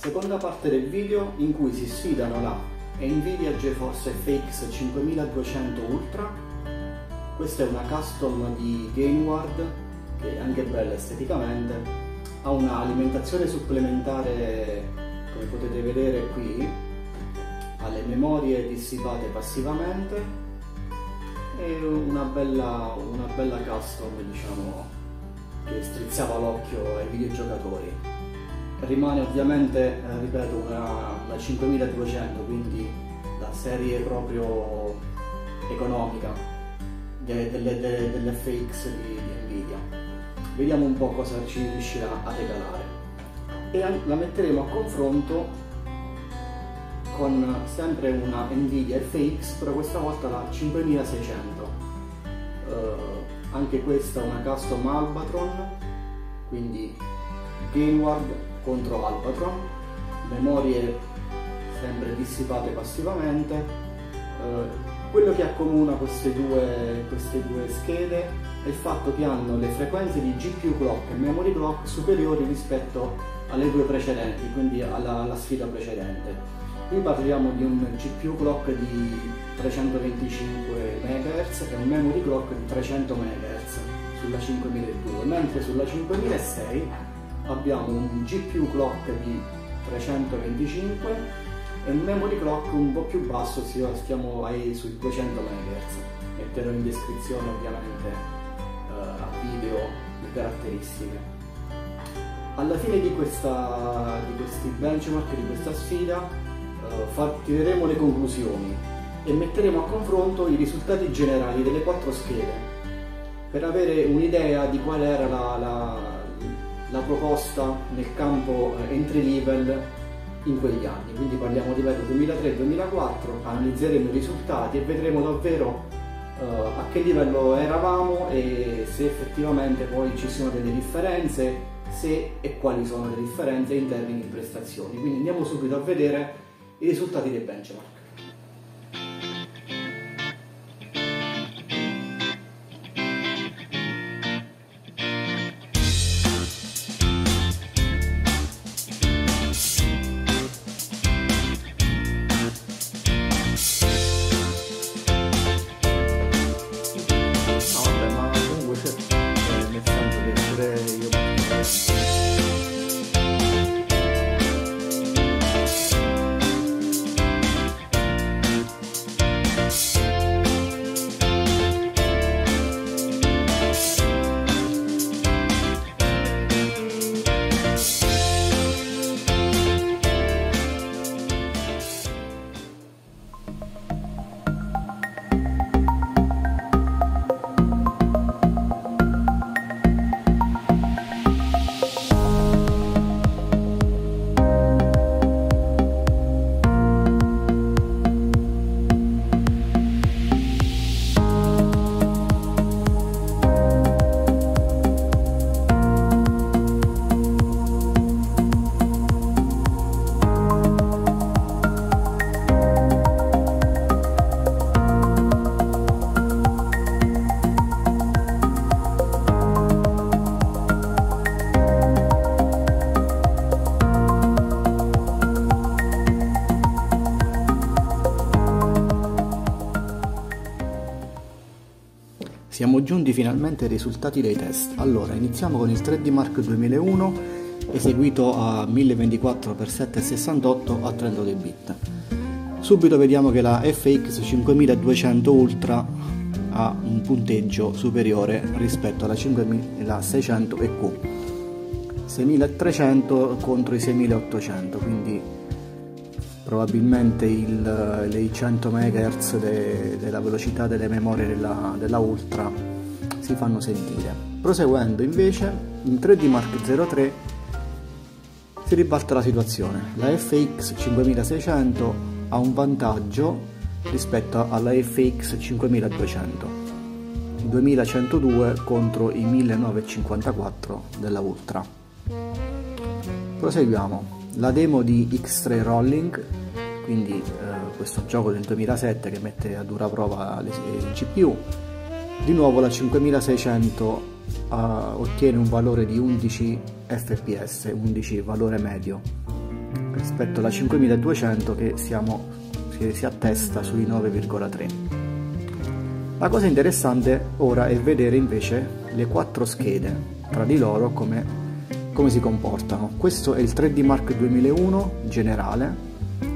Seconda parte del video in cui si sfidano la Nvidia GeForce FX 5200 Ultra. Questa è una custom di Gameward che è anche bella esteticamente. Ha un'alimentazione supplementare, come potete vedere qui, alle memorie dissipate passivamente e una bella, una bella custom diciamo che strizzava l'occhio ai videogiocatori rimane ovviamente, eh, ripeto, una, una 5200, quindi la serie proprio economica delle, delle, delle, delle FX di, di, Nvidia. Vediamo un po' cosa ci riuscirà a regalare. E la metteremo a confronto con sempre una Nvidia FX, però questa volta la 5600. Uh, eh, anche questa una custom Albatron, quindi Gameward contro Albatron, memorie sempre dissipate passivamente. Eh, quello che accomuna queste due, queste due schede è il fatto che hanno le frequenze di GPU clock e memory clock superiori rispetto alle due precedenti, quindi alla, alla sfida precedente. Qui parliamo di un GPU clock di 325 MHz e un memory clock di 300 MHz sulla 5002, mentre sulla 5006 abbiamo un GPU clock di 325 e un memory clock un po' più basso, stiamo ai, sui 200 MHz. Metterò in descrizione ovviamente uh, a video le caratteristiche. Alla fine di, questa, di questi benchmark, di questa sfida, uh, tireremo le conclusioni e metteremo a confronto i risultati generali delle quattro schede per avere un'idea di qual era la, la la proposta nel campo eh, entry level in quegli anni, quindi parliamo di livello 2003-2004, analizzeremo i risultati e vedremo davvero uh, a che livello eravamo e se effettivamente poi ci sono delle differenze, se e quali sono le differenze in termini di prestazioni. Quindi andiamo subito a vedere i risultati dei benchmark. Siamo giunti finalmente ai risultati dei test. Allora, iniziamo con il 3D Mark 2001 eseguito a 1024x768 a 32 bit. Subito vediamo che la FX 5200 Ultra ha un punteggio superiore rispetto alla 5600 EQ. 6300 contro i 6800, quindi probabilmente il, le 100 MHz de, della velocità delle memorie della, della, Ultra si fanno sentire. Proseguendo invece in 3D Mark 03 si ribalta la situazione, la FX 5600 ha un vantaggio rispetto alla FX 5200, 2102 contro i 1954 della Ultra. Proseguiamo la demo di X-Ray Rolling, quindi eh, questo gioco del 2007 che mette a dura prova le, il GPU. Di nuovo la 5600 uh, ottiene un valore di 11 fps, 11 valore medio. rispetto alla 5200 che, siamo, che si attesta sui 9,3 la cosa interessante ora è vedere invece le quattro schede tra di loro come, come si comportano. Questo è il 3D Mark 2001 generale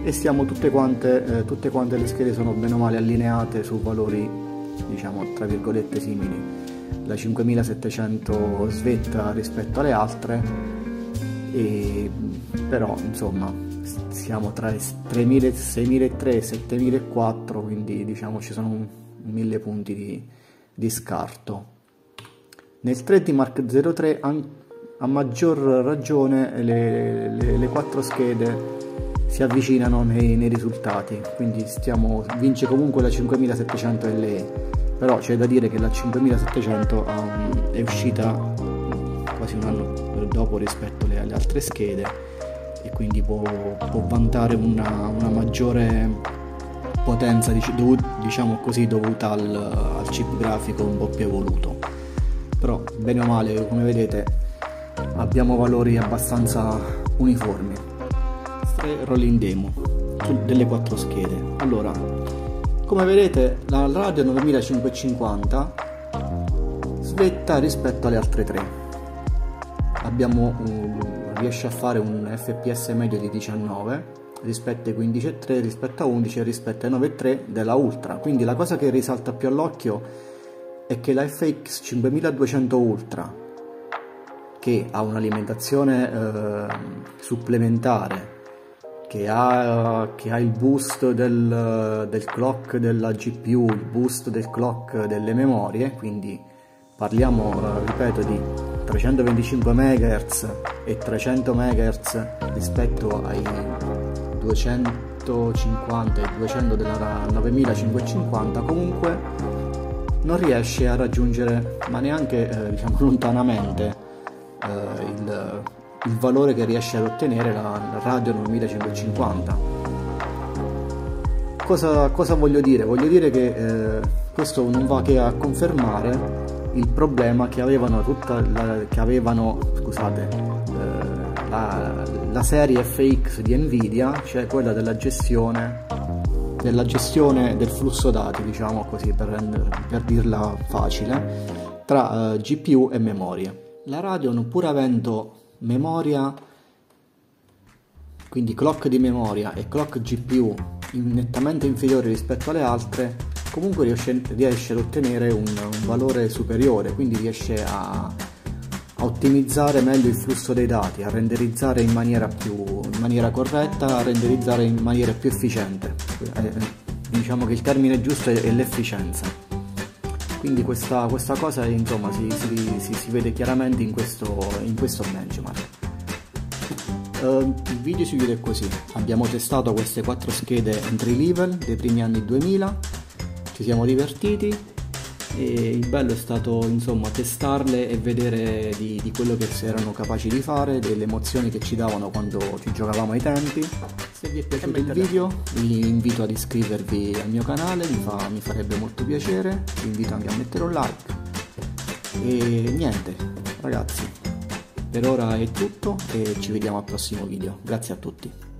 e stiamo tutte quante, eh, tutte quante le schede sono bene o male allineate su valori diciamo tra virgolette simili. La 5700 svetta rispetto alle altre e però insomma siamo tra i 6300 e 7004 quindi diciamo ci sono mille punti di, di scarto. Nel 3D Mark 03 a maggior ragione le, le, le quattro schede si avvicinano nei, nei risultati, quindi stiamo, vince comunque la 5700 LE, però c'è da dire che la 5700 um, è uscita quasi un anno dopo rispetto alle, alle altre schede e quindi può, può vantare una, una, maggiore potenza diciamo così dovuta al, al chip grafico un po' più evoluto. Però bene o male come vedete abbiamo valori abbastanza uniformi. Rolling demo delle quattro schede. Allora come vedete la radio 9550 svetta rispetto alle altre tre. Abbiamo un, riesce a fare un fps medio di 19 rispetto ai 15.3 rispetto a 11 e rispetto ai 9.3 della Ultra. Quindi la cosa che risalta più all'occhio è che la FX 5200 Ultra che ha un'alimentazione eh, supplementare che ha, che ha il boost del, del, clock della GPU, il boost del clock delle memorie, quindi parliamo, ripeto, di 325 MHz e 300 MHz rispetto ai 250 e 200 della 9550, comunque non riesce a raggiungere, ma neanche eh, diciamo lontanamente, eh, il il valore che riesce ad ottenere la radio 9550 cosa, cosa voglio dire? voglio dire che eh, questo non va che a confermare il problema che avevano, la, che avevano scusate, eh, la, la, serie FX di Nvidia, cioè quella della gestione, della gestione del flusso dati, diciamo così per, per dirla facile, tra eh, GPU e memorie. La Radeon pur avendo memoria, quindi clock di memoria e clock GPU nettamente inferiori rispetto alle altre, comunque riesce, riesce ad ottenere un, un, valore superiore, quindi riesce a, a, ottimizzare meglio il flusso dei dati, a renderizzare in maniera, più, in maniera corretta, a renderizzare in maniera più efficiente. Eh, diciamo che il termine giusto è, è l'efficienza quindi questa, questa cosa insomma, si, si, si, si, vede chiaramente in questo, in questo benchmark. Uh, il video si chiude così, abbiamo testato queste quattro schede entry level dei primi anni 2000, ci siamo divertiti e il bello è stato insomma testarle e vedere di, di quello che si erano capaci di fare, delle emozioni che ci davano quando ci giocavamo ai tempi se vi è piaciuto il video vi invito ad iscrivervi al mio canale, mi, fa, mi farebbe molto piacere, vi invito anche a mettere un like. E niente, ragazzi, per ora è tutto e ci vediamo al prossimo video. Grazie a tutti.